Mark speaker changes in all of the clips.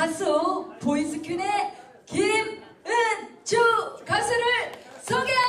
Speaker 1: 가수 보이스퀸의 김은주 가수를 소개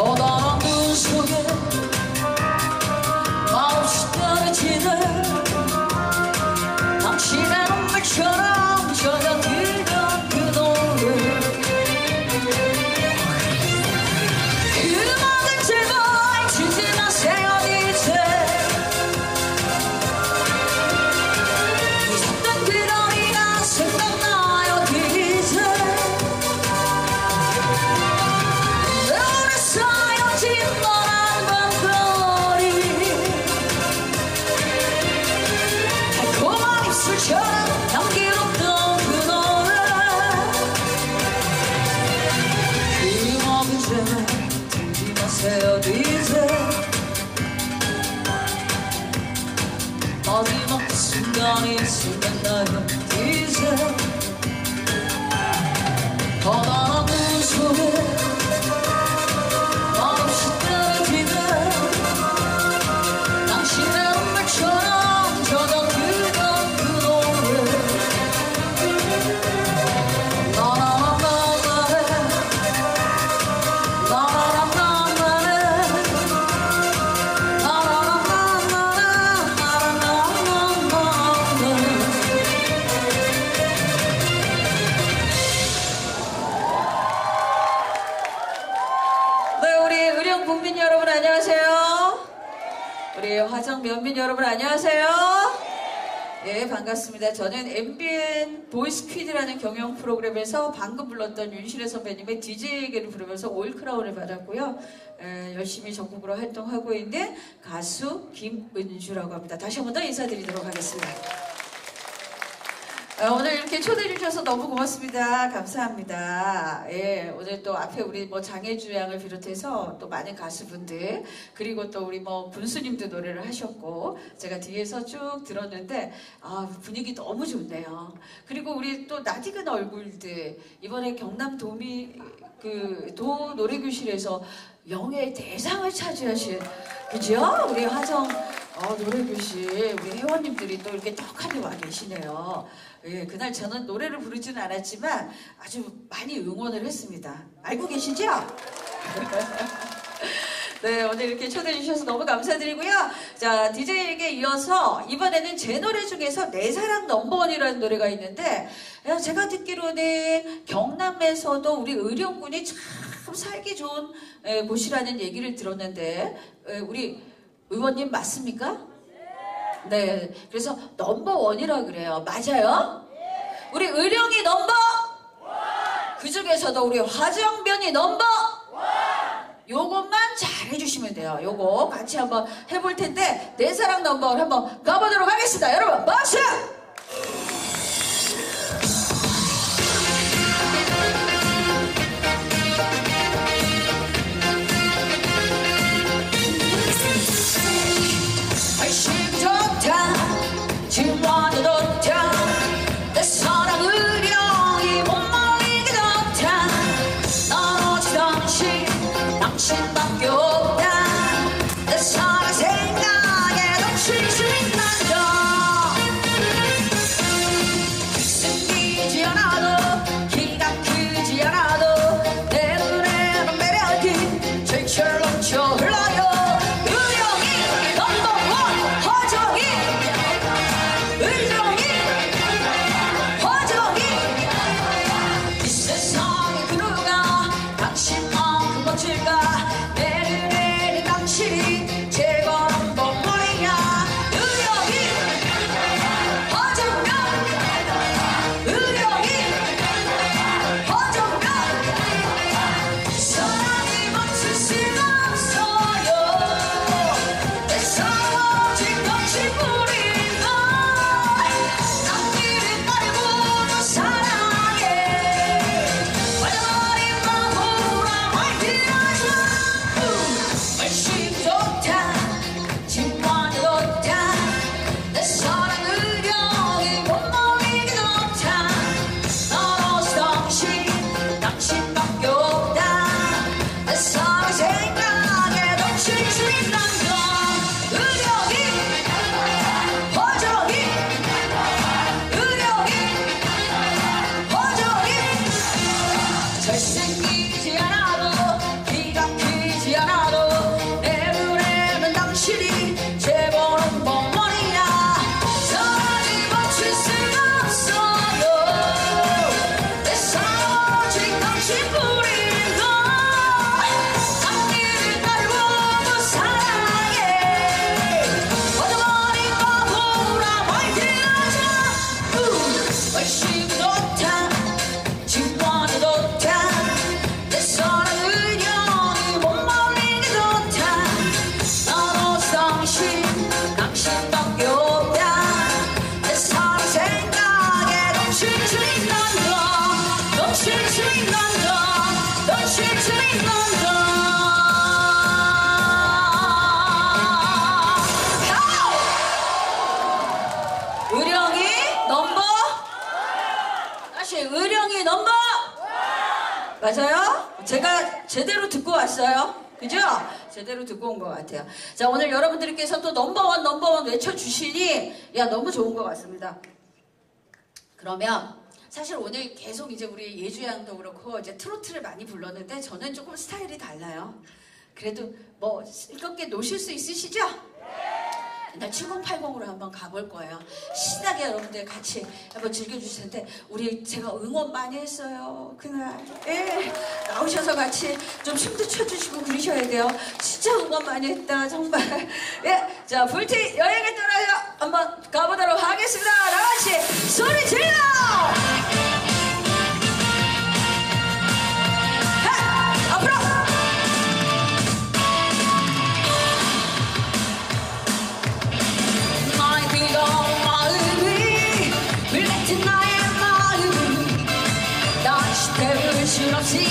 Speaker 2: 커다란 눈 속에 da bize Azimat sündani sündana bize Kalan uzun 우리 화정 면민 여러분 안녕하세요. 예, 반갑습니다. 저는 MBN 보이스퀴드라는 경영 프로그램에서 방금 불렀던 윤실혜 선배님의 DJ에게를 부르면서 올크라운을 받았고요. 에, 열심히 전국으로 활동하고 있는 가수 김은주라고 합니다. 다시 한 번 더 인사드리도록 하겠습니다. 어, 오늘 이렇게 초대해 주셔서 너무 고맙습니다. 감사합니다. 예, 오늘 또 앞에 우리 뭐 장혜주 양을 비롯해서 또 많은 가수분들 그리고 또 우리 뭐 군수님도 노래를 하셨고 제가 뒤에서 쭉 들었는데 아, 분위기 너무 좋네요. 그리고 우리 또 낯익은 얼굴들 이번에 경남 도미 그 도 노래교실에서 영예 대상을 차지하신 그죠? 우리 화정 어, 노래교실 우리 회원님들이 또 이렇게 떡하니 와 계시네요. 예, 그날 저는 노래를 부르지는 않았지만 아주 많이 응원을 했습니다. 알고 계시죠? 네, 오늘 이렇게 초대해 주셔서 너무 감사드리고요. 자, DJ에게 이어서 이번에는 제 노래 중에서 내 사랑 넘버원이라는 노래가 있는데 야, 제가 듣기로는 경남에서도 우리 의령군이 참 살기 좋은 에, 곳이라는 얘기를 들었는데 에, 우리 의원님 맞습니까? 네, 그래서 넘버원이라 그래요. 맞아요? 우리 의령이 넘버 그 중에서도 우리 화정변이 넘버 요것만 잘 해주시면 돼요. 요거 같이 한번 해볼 텐데 내 사랑 넘버를 한번 가보도록 하겠습니다. 여러분 제대로 듣고 왔어요. 그죠? 제대로 듣고 온 것 같아요. 자, 오늘 여러분들께서 또 넘버원, 넘버원 외쳐주시니, 야, 너무 좋은 것 같습니다. 그러면, 사실 오늘 계속 이제 우리 예주양도 그렇고, 이제 트로트를 많이 불렀는데, 저는 조금 스타일이 달라요. 그래도 뭐, 즐겁게 노실 수 있으시죠? 나 7080으로 한번 가볼 거예요. 신나게 여러분들 같이 한번 즐겨주실 텐데, 우리 제가 응원 많이 했어요. 그날. 예. 나오셔서 같이 좀 춤도 춰주시고 그러셔야 돼요. 진짜 응원 많이 했다, 정말. 예. 자, 불티 여행에 떠나요. 한번 가보도록 하겠습니다. 다 같이 소리 질러! I've.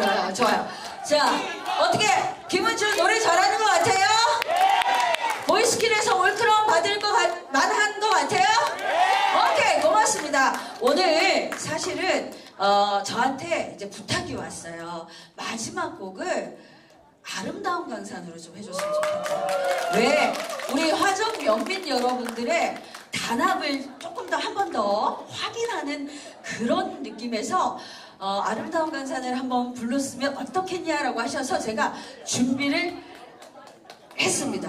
Speaker 2: 들어요. 좋아요. 자, 어떻게, 김은준 노래 잘하는 것 같아요? 보이스킬에서 올크럼 받을 것 같, 만한 것 같아요? 오케이, 고맙습니다. 오늘 사실은, 어, 저한테 이제 부탁이 왔어요. 마지막 곡을 아름다운 강산으로 좀 해줬으면 좋겠어요. 왜? 우리 화정 영민 여러분들의 단합을 조금 더 한 번 더 확인하는 그런 느낌에서 어, 아름다운 강산을 한번 불렀으면 어떻겠냐라고 하셔서 제가 준비를 했습니다.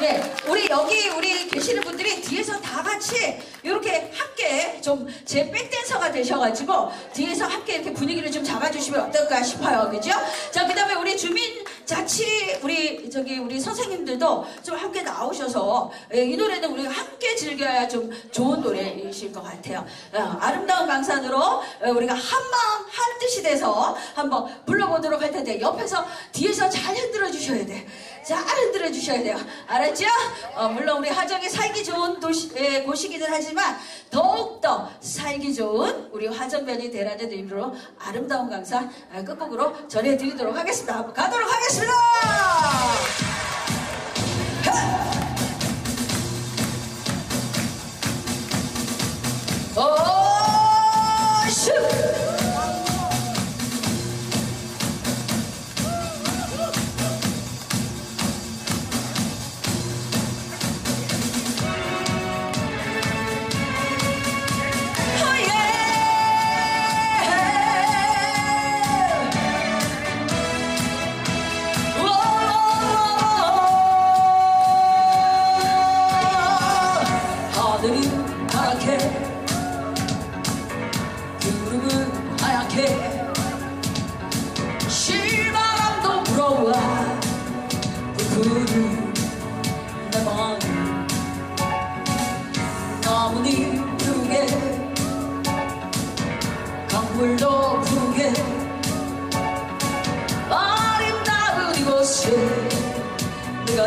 Speaker 2: 예, 우리 여기 우리 계시는 분들이 뒤에서 다 같이 이렇게 함께 좀 제 백댄서가 되셔가지고 뒤에서 함께 이렇게 분위기를 좀 잡아주시면 어떨까 싶어요, 그죠? 자, 그다음에 우리 주민 자치 우리 저기 우리 선생님들도 좀 함께 나오셔서 예, 이 노래는 우리가 함께 즐겨야 좀 좋은 노래이실 것 같아요. 어, 아름다운 강산으로 어, 우리가 한 마음 한 뜻이 돼서 한번 불러보도록 할 텐데 옆에서 뒤에서 잘 흔들어 주셔야 돼. 잘 흔들어 주셔야 돼요. 알았죠? 어, 물론 우리 하정이 살기 좋은 도시, 예, 곳이기는 하지만 더욱더 살기 좋은 우리 화정변이 대란의 이름으로 아름다운 강사 아, 끝곡으로 전해드리도록 하겠습니다. 가도록 하겠습니다. 오,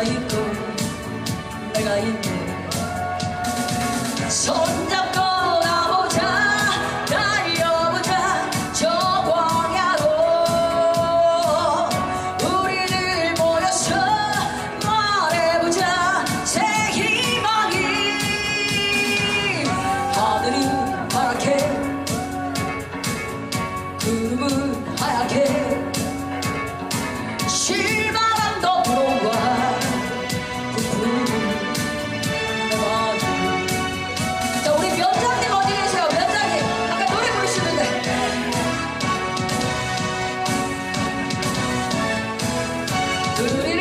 Speaker 2: 내가 있고 내가 있네 Good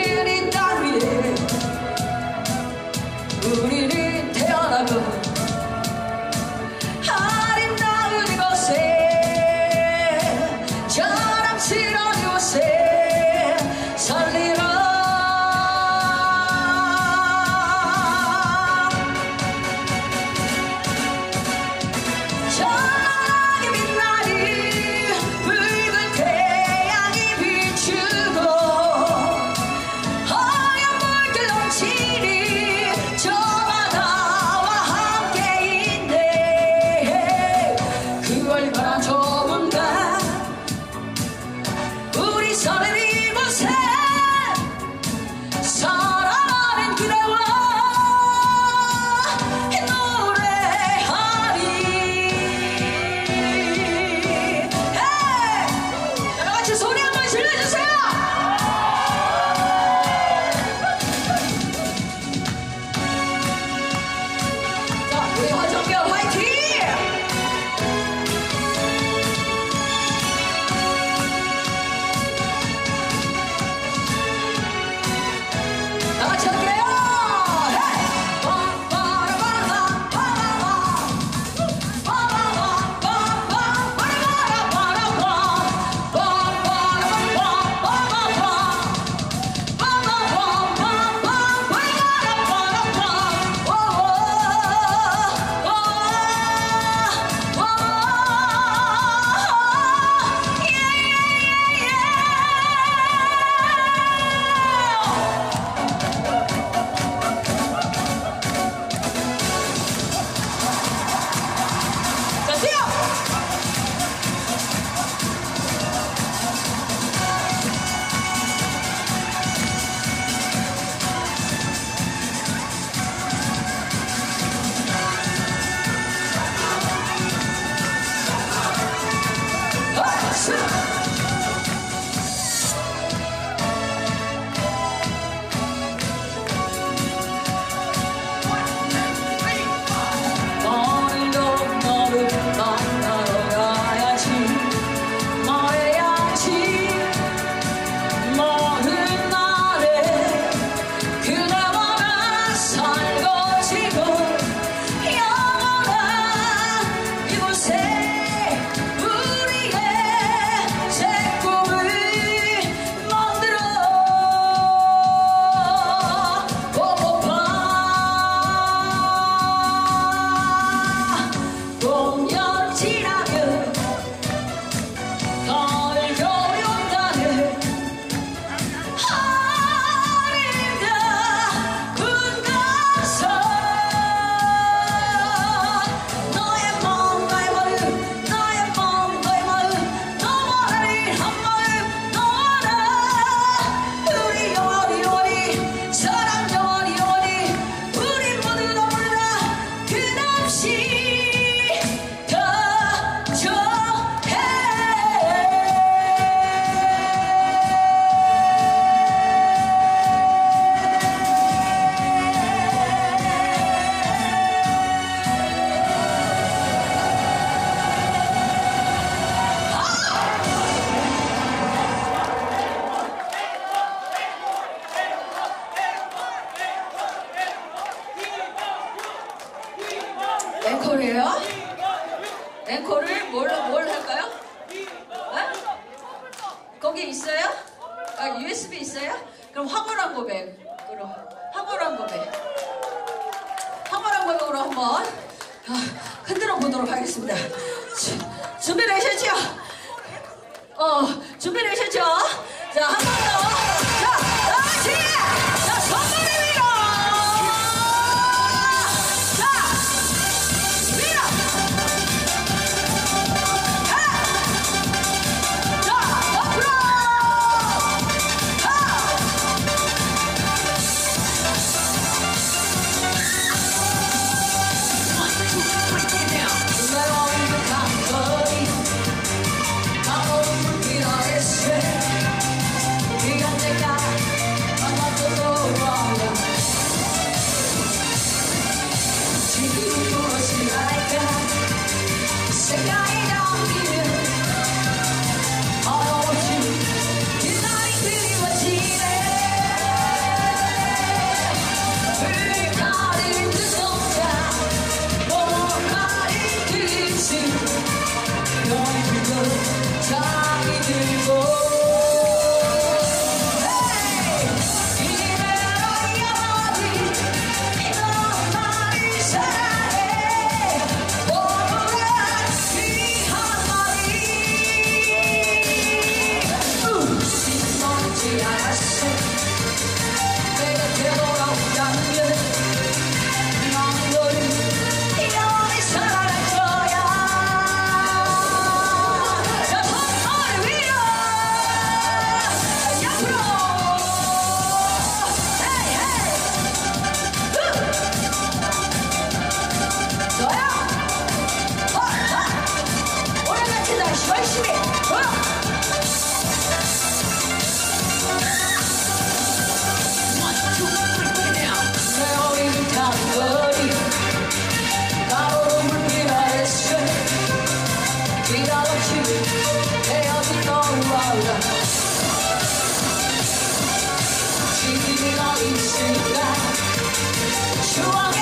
Speaker 2: 앵콜을 뭘, 뭘 할까요? 네? 거기 있어요? 아, USB 있어요? 그럼 황홀한 고백으로 황홀한 고백 황홀한 고백으로 한번 아, 흔들어 보도록 하겠습니다 주, 준비되셨죠? 어 준비되셨죠? 자 한 번 더 헤어진 너와라 지금이 너 있을까 추억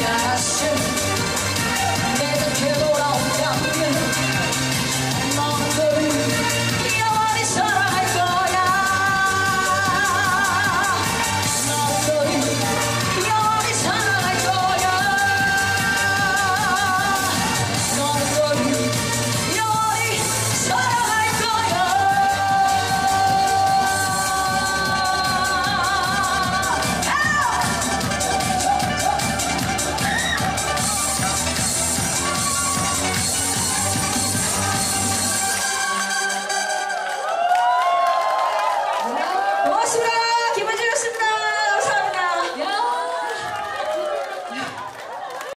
Speaker 2: I should